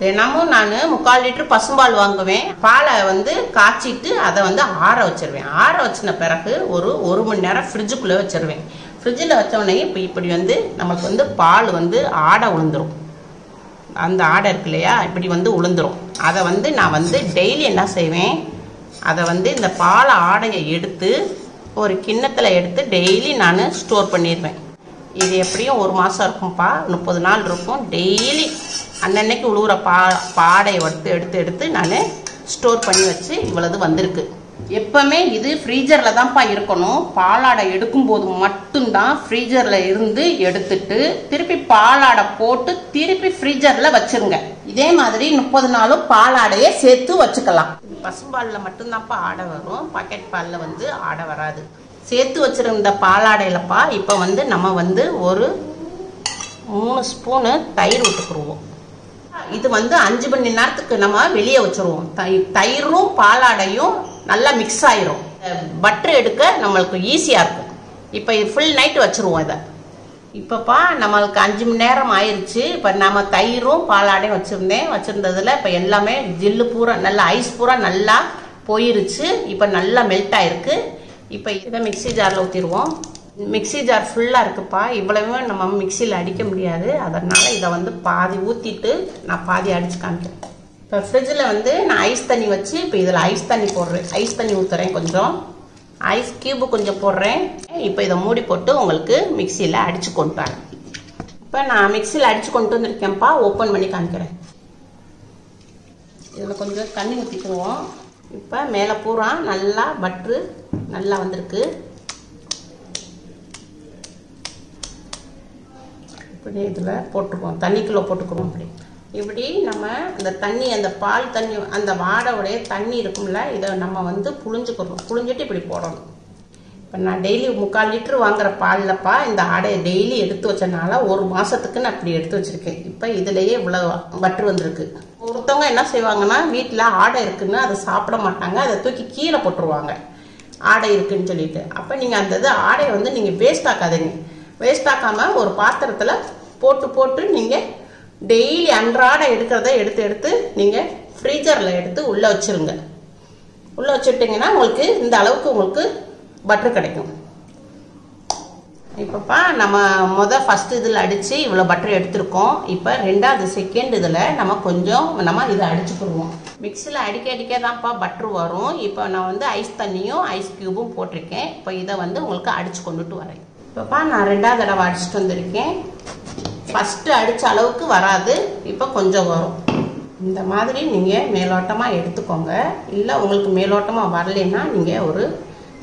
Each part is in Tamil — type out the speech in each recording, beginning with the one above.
தினமும் நான் முக்கால் லிட்டர் பசும்பால் வாங்குவேன். பாலை வந்து காய்ச்சிட்டு அதை வந்து ஆற வச்சிருவேன். ஆற வச்சின பிறகு ஒரு ஒரு மணி நேரம் ஃப்ரிட்ஜுக்குள்ளே வச்சிருவேன். ஃப்ரிட்ஜில் வச்சோடனே இப்போ இப்படி வந்து நமக்கு வந்து பால் வந்து ஆடை உளுந்துரும். அந்த ஆடை இருக்கு இல்லையா? இப்படி வந்து உளுந்துரும். அதை வந்து நான் வந்து டெய்லி என்ன செய்வேன்? அதை வந்து இந்த பால் ஆடையை எடுத்து ஒரு கிண்ணத்தில் எடுத்து டெய்லி நான் ஸ்டோர் பண்ணிடுவேன் இது எப்படியும் ஒரு மாதம் இருக்கும்ப்பா முப்பது நாள் இருக்கும். டெய்லி அன்னன்னைக்கு உழுவுற பா பாடையை எடுத்து எடுத்து எடுத்து நான் ஸ்டோர் பண்ணி வச்சு இவ்வளவு வந்திருக்கு. எப்பவுமே இது ஃப்ரீஜரில் தான்ப்பா இருக்கணும். பாலாடை எடுக்கும்போது மட்டும்தான் ஃப்ரீஜரில் இருந்து எடுத்துட்டு திருப்பி பாலாடை போட்டு திருப்பி ஃப்ரீஜரில் வச்சுருங்க. இதே மாதிரி முப்பது நாளும் பாலாடையை சேர்த்து வச்சுக்கலாம். பசும்பாலில் மட்டும்தான்ப்பா ஆடை வரும். பாக்கெட் பாலில் வந்து ஆடை வராது. சேர்த்து வச்சுருந்த பாலாடையிலப்பா இப்போ வந்து நம்ம வந்து ஒரு மூணு ஸ்பூனு தயிர் விட்டுக்குருவோம் இது வந்து அஞ்சு மணி நேரத்துக்கு நம்ம வெளியே வச்சிருவோம். தை- தயிரும் பாலாடையும் நல்லா மிக்ஸ் ஆயிரும். பட்டர் எடுக்க நம்மளுக்கு ஈஸியாக இருக்கும். இப்போ ஃபுல் நைட் வச்சிருவோம் இதை. இப்போப்பா நம்மளுக்கு அஞ்சு மணி நேரம் ஆயிடுச்சு இப்போ நம்ம தயிரும் பாலாடையும் வச்சுருந்தேன். வச்சுருந்ததுல இப்போ எல்லாமே ஜில்லு பூரா நல்லா ஐஸ் பூரா நல்லா போயிருச்சு. இப்போ நல்லா மெல்ட் ஆயிருக்கு. இப்போ இதை மிக்ஸி ஜாரில் ஊற்றிடுவோம் மிக்ஸி ஜார் ஃபுல்லாக இருக்குப்பா. இவ்வளவுமே நம்ம மிக்சியில் அடிக்க முடியாது. அதனால் இதை வந்து பாதி ஊற்றிட்டு நான் பாதி அடித்து காமிக்கிறேன். இப்போ ஃப்ரிட்ஜில் வந்து நான் ஐஸ் தண்ணி வச்சு இப்போ இதில் ஐஸ் தண்ணி போடுறேன். ஐஸ் தண்ணி ஊற்றுறேன் கொஞ்சம். ஐஸ் கியூபு கொஞ்சம் போடுறேன். இப்போ இதை மூடி போட்டு உங்களுக்கு மிக்சியில் அடித்து கொண்டு வரேன் இப்போ நான் மிக்சியில் அடித்து கொண்டு வந்திருக்கேன்ப்பா. ஓப்பன் பண்ணி காமிக்கிறேன். இதில் கொஞ்சம் தண்ணி ஊற்றிக்குவோம் இப்போ மேலே பூரா நல்லா பட்ரு நல்லா வந்திருக்கு. இப்படி இதில் போட்டுக்குவோம். தண்ணிக்குள்ளே போட்டுக்குவோம் இப்படி இப்படி நம்ம அந்த தண்ணி அந்த பால் தண்ணி அந்த வாடோடைய தண்ணி இருக்கும்ல இதை நம்ம வந்து புழிஞ்சுக்கிறோம் புழிஞ்சிட்டு இப்படி போடணும். இப்போ நான் டெய்லி முக்கால் லிட்டர் வாங்குற பால்லப்பா இந்த ஆடையை டெய்லி எடுத்து வச்சனால ஒரு மாதத்துக்கு நான் இப்படி எடுத்து வச்சுருக்கேன். இப்போ இதுலேயே இவ்வளோ வற்று வந்திருக்கு. ஒருத்தவங்க என்ன செய்வாங்கன்னா வீட்டில் ஆடை இருக்குன்னு அதை சாப்பிட மாட்டாங்க. அதை தூக்கி கீழே போட்டுருவாங்க. ஆடை இருக்குன்னு சொல்லிட்டு. அப்போ நீங்கள் அந்த இது ஆடையை வந்து நீங்கள் வேஸ்ட் ஆக்காதீங்க. வேஸ்ட் ஆக்காமல் ஒரு பாத்திரத்தில் போட்டு போட்டு நீங்கள் டெய்லி அன்றாட எடுக்கிறத எடுத்து எடுத்து நீங்கள் ஃப்ரீஜரில் எடுத்து உள்ளே வச்சிருங்க. உள்ளே வச்சுட்டிங்கன்னா உங்களுக்கு இந்த அளவுக்கு உங்களுக்கு பட்டர் கிடைக்கும். இப்போப்பா நம்ம முத ஃபஸ்ட் இதில் அடித்து இவ்வளோ பட்டர் எடுத்திருக்கோம். இப்போ ரெண்டாவது செகண்ட் இதில் நம்ம கொஞ்சம் நம்ம இதை அடிச்சுக்கிடுவோம் மிக்சியில் அடிக்க அடிக்க தான்ப்பா பட்டர் வரும். இப்போ நான் வந்து ஐஸ் தண்ணியும் ஐஸ் க்யூபும் போட்டிருக்கேன். இப்போ இதை வந்து உங்களுக்கு அடித்து கொண்டுட்டு வரேன். இப்போப்பா நான் ரெண்டாவது தடவை அடிச்சுட்டு வந்திருக்கேன். ஃபஸ்ட்டு அடித்த அளவுக்கு வராது. இப்போ கொஞ்சம் வரும். இந்த மாதிரி நீங்கள் மேலோட்டமாக எடுத்துக்கோங்க. இல்லை உங்களுக்கு மேலோட்டமாக வரலைன்னா நீங்கள் ஒரு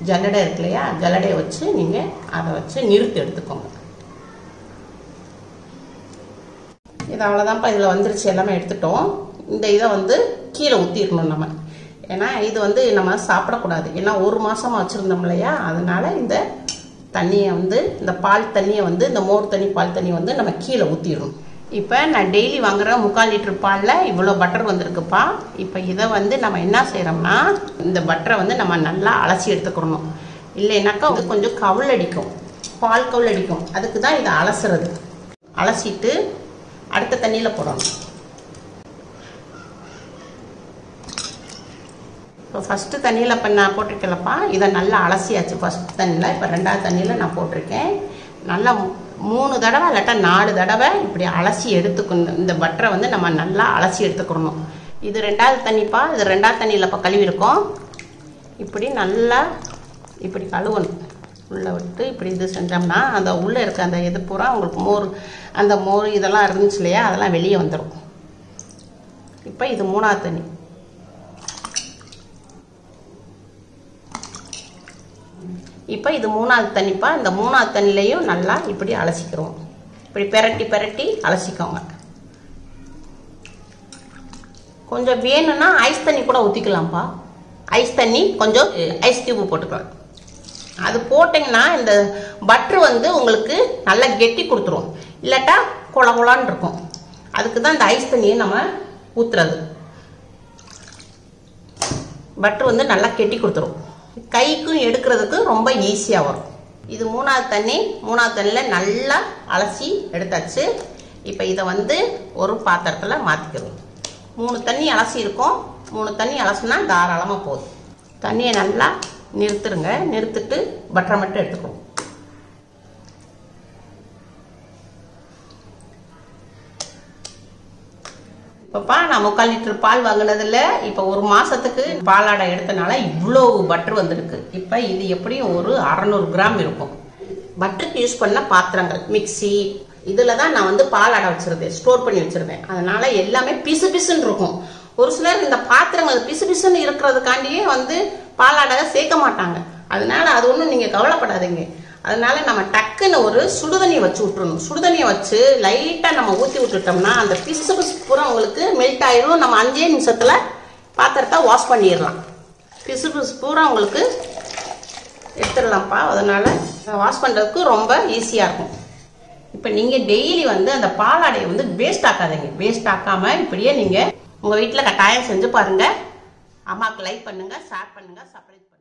ஜல்லடை இருக்கு இல்லையா? ஜல்லடையை வச்சு நீங்கள் அதை வச்சு நிறுத்தி எடுத்துக்கோங்க. இது அவ்வளோதான்ப்பா இதில் வந்துருச்சு. எல்லாமே எடுத்துட்டோம். இந்த இதை வந்து கீழே ஊற்றிடணும் நம்ம. ஏன்னா இது வந்து நம்ம சாப்பிடக்கூடாது. ஏன்னா ஒரு மாதமாக வச்சுருந்தோம் இல்லையா? அதனால் இந்த தண்ணியை வந்து இந்த பால் தண்ணியை வந்து இந்த மோர் தண்ணி பால் தண்ணி வந்து நம்ம கீழே ஊற்றிடணும் இப்போ நான் டெய்லி வாங்குற முக்கால் லிட்டர் பாலில் இவ்வளோ பட்டர் வந்திருக்குப்பா. இப்போ இதை வந்து நம்ம என்ன செய்கிறோம்னா இந்த பட்டரை வந்து நம்ம நல்லா அலசி எடுத்துக்கிறணும் இல்லைனாக்கா வந்து கொஞ்சம் கவுள் அடிக்கும். பால் கவுள் அடிக்கும். அதுக்கு தான் இதை அலசுறது. அலசிட்டு அடுத்த தண்ணியில் போடணும். இப்போ ஃபஸ்ட்டு தண்ணியில் இப்போ நான் போட்டிருக்கேன்லப்பா இதை நல்லா அலசியாச்சு ஃபஸ்ட் தண்ணியில். இப்போ ரெண்டாவது தண்ணியில் நான் போட்டிருக்கேன். நல்லா மூணு தடவை இல்லாட்டா நாலு தடவை இப்படி அலசி எடுத்துக்கணும். இந்த பட்டரை வந்து நம்ம நல்லா அலசி எடுத்துக்கணும். இது ரெண்டாவது தண்ணிப்பா இது ரெண்டாவது தண்ணியில் இப்போ கழுவிருக்கோம். இப்படி நல்லா இப்படி கழுவணும். உள்ளே விட்டு இப்படி இது செஞ்சோம்னா அந்த உள்ளே இருக்க அந்த இது பூரா உங்களுக்கு மோர் அந்த மோர் இதெல்லாம் இருந்துச்சு இல்லையா அதெல்லாம் வெளியே வந்துடும் இப்போ இது மூணாவது தண்ணி. இப்போ இது மூணாவது தண்ணிப்பா. இந்த மூணாவது தண்ணிலையும் நல்லா இப்படி அலசிக்கிறோம். இப்படி பெரட்டி பெரட்டி அலசிக்கோங்க. கொஞ்சம் வேணும்னா ஐஸ் தண்ணி கூட ஊற்றிக்கலாம்ப்பா ஐஸ் தண்ணி கொஞ்சம் ஐஸ் கியூப் போட்டுக்கலாம். அது போட்டிங்கன்னா இந்த பட்ரு வந்து உங்களுக்கு நல்லா கெட்டி கொடுத்துரும். இல்லாட்டா குள குளான்னு இருக்கும். அதுக்கு தான் இந்த ஐஸ் தண்ணியை நம்ம ஊற்றுறது பட்டர் வந்து நல்லா கெட்டி கொடுத்துரும். கைக்கும் எடுக்கிறதுக்கு ரொம்ப ஈஸியாக வரும். இது மூணாவது தண்ணி மூணாவது தண்ணியில் நல்லா அலசி எடுத்தாச்சு. இப்போ இதை வந்து ஒரு பாத்திரத்தில் மாற்றிக்கிறோம் மூணு தண்ணி அலசி இருக்கும். மூணு தண்ணி அலசுனா தாராளமாக போதும். தண்ணியை நல்லா நிறுத்துருங்க. நிறுத்துட்டு பட்டரை மட்டும் எடுத்துக்கணும். இப்பப்பா நான் முக்கால் லிட்டர் பால் வாங்கினதுல இப்போ ஒரு மாசத்துக்கு பாலாடை எடுத்தனால இவ்வளோ பட்டர் வந்திருக்கு. இப்போ இது எப்படியும் ஒரு அறநூறு கிராம் இருக்கும். பட்டருக்கு யூஸ் பண்ண பாத்திரங்கள் மிக்ஸி இதில் தான் நான் வந்து பாலாடை வச்சிருந்தேன் ஸ்டோர் பண்ணி வச்சுருந்தேன். அதனால் எல்லாமே பிசு பிசுன்னு இருக்கும். ஒரு சிலர் இந்த பாத்திரங்கள் பிசு பிசுன்னு இருக்கிறதுக்காண்டியே வந்து பாலாடை சேர்க்க மாட்டாங்க. அதனால அது ஒன்றும் நீங்கள் கவலைப்படாதீங்க. அதனால நம்ம டக்குன்னு ஒரு சுடுதண்ணியை வச்சு விட்டுறணும் சுடுதண்ணியை வச்சு லைட்டாக நம்ம ஊற்றி விட்டுட்டோம்னா அந்த பிசு பிசு பூரா உங்களுக்கு மெல்ட் ஆயிடும் நம்ம அஞ்சே நிமிஷத்தில் பாத்திரத்தை வாஷ் பண்ணிடலாம். பிசு பிசு பூரா உங்களுக்கு எடுத்துடலாம்ப்பா. அதனால் வாஷ் பண்ணுறதுக்கு ரொம்ப ஈஸியாக இருக்கும். இப்போ நீங்கள் டெய்லி வந்து அந்த பாலாடையை வந்து வேஸ்ட் ஆக்காதீங்க. வேஸ்ட் ஆக்காமல் இப்படியே நீங்கள் உங்கள் வீட்டில் கட்டாயம் செஞ்சு பாருங்கள் அம்மாவுக்கு லைக் பண்ணுங்கள் ஷேர் பண்ணுங்கள் சப்ஸ்கிரைப் பண்ணுங்கள்